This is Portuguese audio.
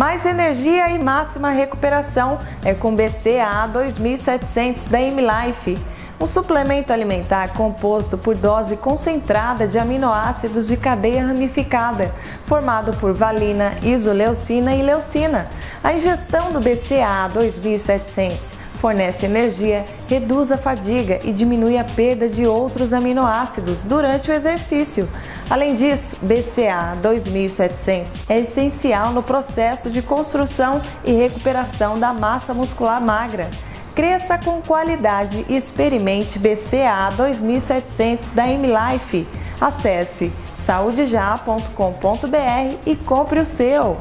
Mais energia e máxima recuperação é com BCA 2700 da M-Life. Um suplemento alimentar composto por dose concentrada de aminoácidos de cadeia ramificada, formado por valina, isoleucina e leucina. A ingestão do BCA 2700 fornece energia, reduz a fadiga e diminui a perda de outros aminoácidos durante o exercício. Além disso, BCA 2700 é essencial no processo de construção e recuperação da massa muscular magra. Cresça com qualidade e experimente BCA 2700 da M-Life. Acesse saudejá.com.br e compre o seu.